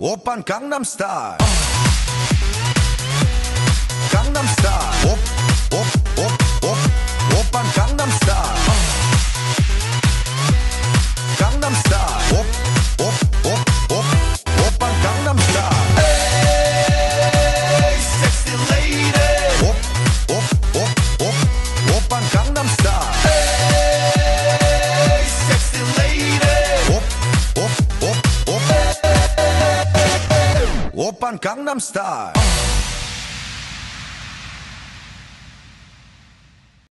오빤 강남스타일 오오오오 오빤 강남스타일